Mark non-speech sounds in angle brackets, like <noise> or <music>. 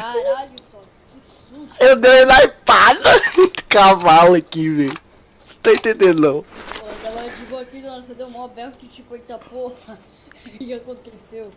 Caralho, Sox, que susto. Eu dei na do cavalo aqui, velho. Você tá entendendo, não? Pô, eu tava tipo aqui, dona, você deu um maior berro que tipo, eita porra. <laughs> O que aconteceu?